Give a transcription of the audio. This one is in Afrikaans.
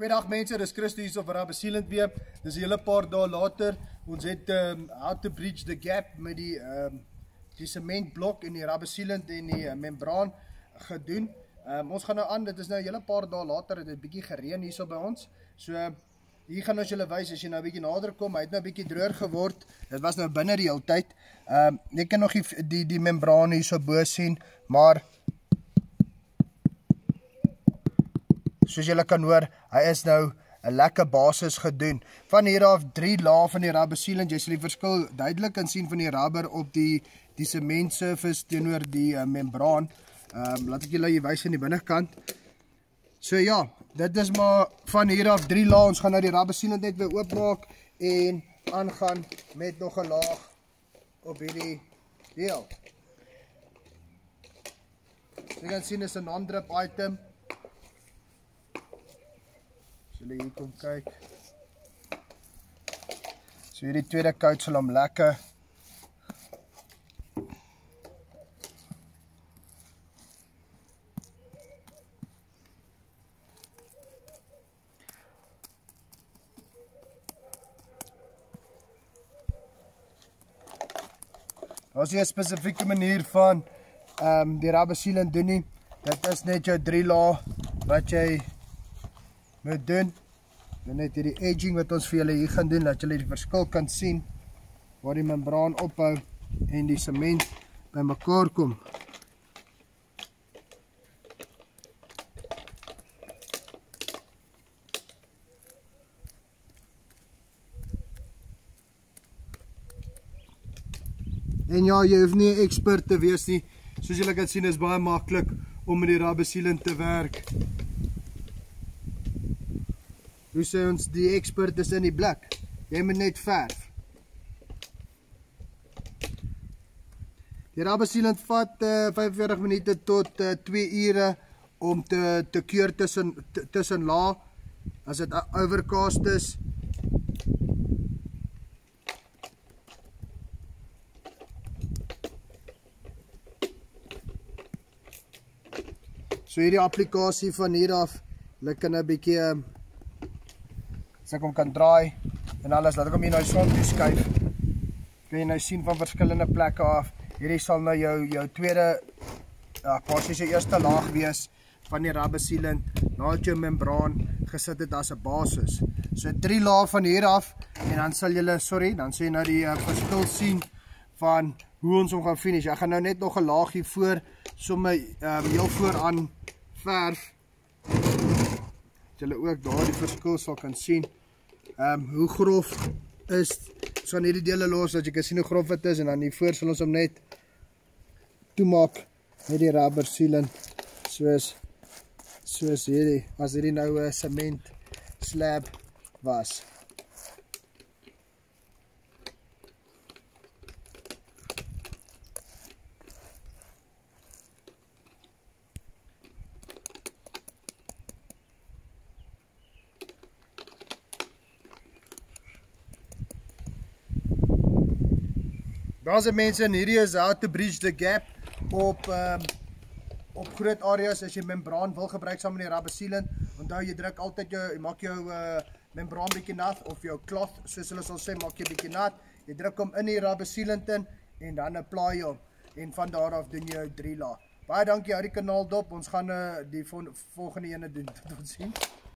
Goeiedag mense, dis Christo hier so vir Rabbe Sealant weer. Dis 'n hele paar dae later. Ons het um how to bridge the gap met die um die sementblok en die Rabbe Sealant en die uh, membraan gedoen. Um ons gaan nou aan, dit is nou 'n hele paar dae later, dit het 'n bietjie gereën hierso by ons. So hier gaan ons julle wys as jy nou 'n bietjie nader kom, hy het nou 'n bietjie droër geword. Dit was nou binne die hele tyd. Um jy kan nog die die, die membraan hierso bo sien, maar soos julle kan hoor, hy is nou 'n lekker basis gedoen. Van hier af 3 lae van die rubber sealant, jy sal die verskil duidelik kan sien van die rubber op die die sement surface teenoor die uh, membraan. Ehm um, laat ek julle hier wys aan die binnekant. So ja, dit is maar van hier af 3 lae. Ons gaan nou die rubber sealant net weer oopmaak en aangaan met nog 'n laag op hierdie deel. Jy kan sien is 'n non-drip item julle hier kom kyk. So hierdie tweede coat sal hom lekker Ons het 'n spesifieke manier van ehm um, die rubber sealant doen nie. Dit is net jou 3 laag wat jy moet doen. Dan net hierdie edging wat ons vir julle hier gaan doen, dat julle die verskil kan sien waar die membraan ophou en die sement by mekaar kom. En ja, jy hoef nie 'n ekspert te wees nie. Soos julle kan sien, is baie maklik om met die rubber sealant te werk. Hoe sê ons die expert is in die blik? Jy moet net verf. Die rabbesielend vat uh, eh, 45 minute tot uh, eh, 2 ure om te te keur tussen tussen la as dit overcast is. So hierdie applikasie van hier af, lekker 'n bietjie uh, as ek hom kan draai en alles, laat ek hom hier nou son toe skuif. Kan jy nou sien van verskillende plekke af. Hierdie sal nou jou jou tweede ja, basies jou eerste laag wees van die rubber sealant nadat jou membraan gesit het as 'n basis. So drie lae van hier af en dan sal jy sorry, dan sê jy nou die uh, verskil sien van hoe ons hom gaan finish. Ek gaan nou net nog 'n laag hier voor sommer ehm um, heel vooraan verf. Dat jy ook daar die verskil sal kan sien ehm um, hoe grof is so aan hierdie dele los dat jy kan sien hoe grof dit is en dan hier voor sal ons hom net toemaak met die rubber sealant soos soos hierdie as hierdie nou 'n sement slab was. Daar's mense in hierdie is how to bridge the gap op um, op groot areas as jy membraan wil gebruik saam met die rubber sealant. Onthou jy druk altyd jou jy maak jou uh, membraan bietjie nat of jou cloth soos hulle sal sê maak jy bietjie nat. Jy druk hom in die rubber sealant in en dan apply hom en van daar af doen jy jou 3 laag. Baie dankie hou die kanaal dop. Ons gaan uh, die volgende ene doen. Totsiens.